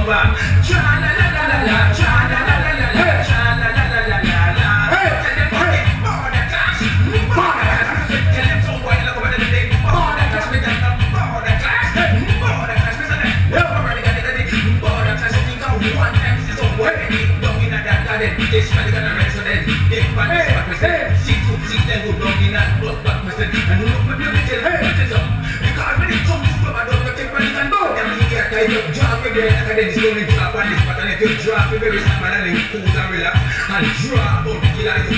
number. Cha la la la la la, cha I'm the gym is top and this pattern is just dropping every time and then cool and relax and drop out killer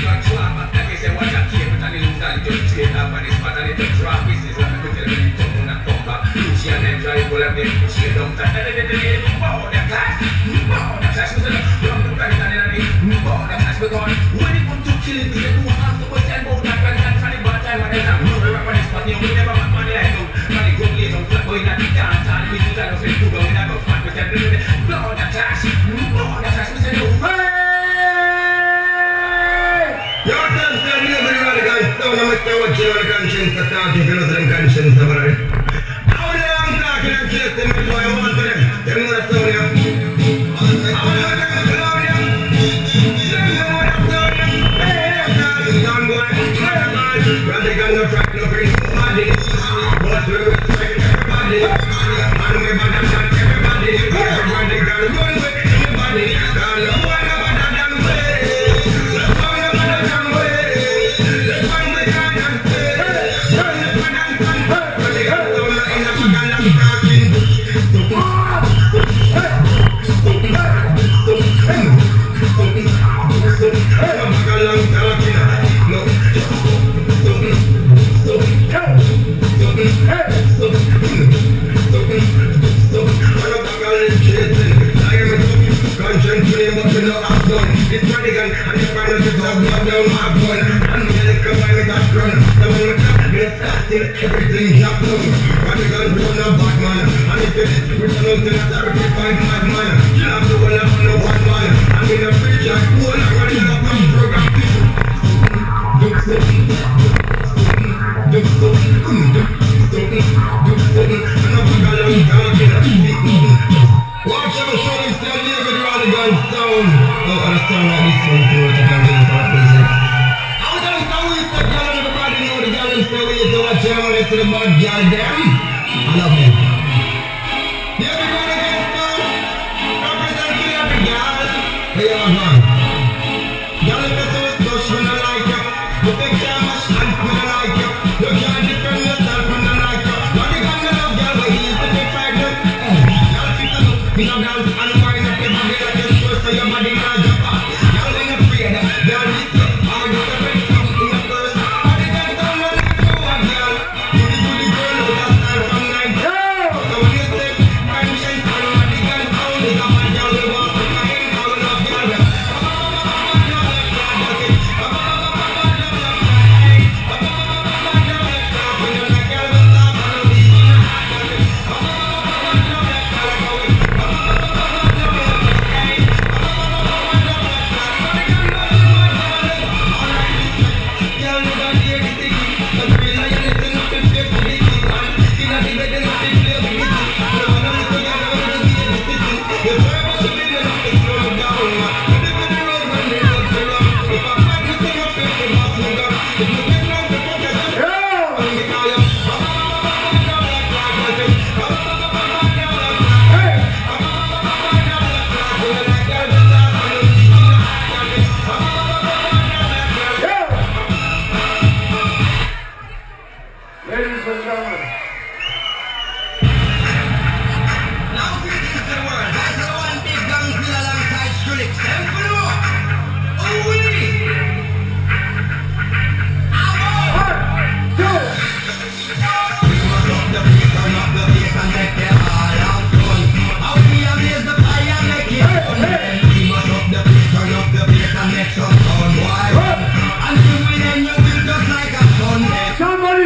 you know anything about goddamn? I love him. Here we go again, now. Representing every girl. Hey, I'm on. Girl, if it's with those when I like you. You think that much time when I like you. You can't defend yourself when I like you. Now you got me love, girl, but he's the big fighter. Girl, people look, you know, girl.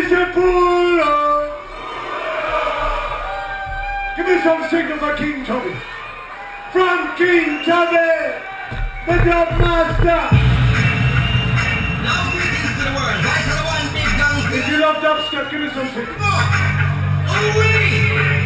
Give me some signal for King Tubby. From King Tubby, the dub master. Greetings to the world. Right to the one big gun. If you love dubstep, give me some signal. Oh, oh.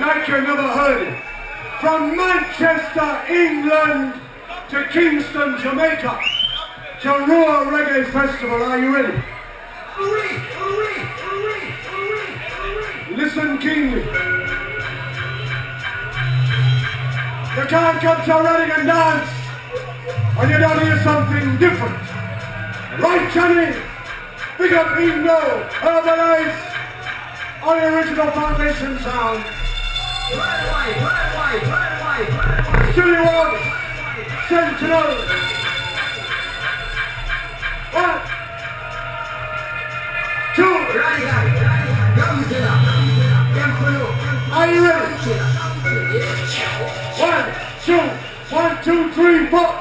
Like you never heard it. From Manchester, England to Kingston, Jamaica. To Ruhr Reggae Festival, are you ready? Listen keenly. You can't come to a and dance when you don't hear something different. Right, Johnny? Big up Ego, Herbalife, on the original foundation sound. Studio One, Sentinel. One, two, are you ready? One, two, one, two, three, four.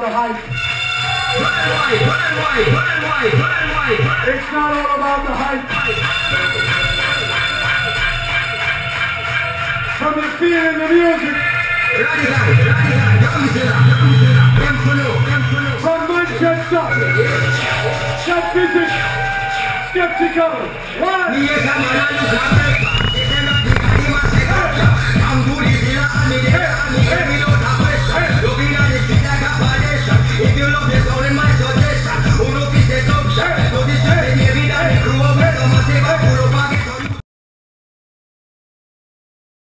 About the hype. It's not all about the hype. From the feeling the music. From Manchester. Visit. Skeptical. One.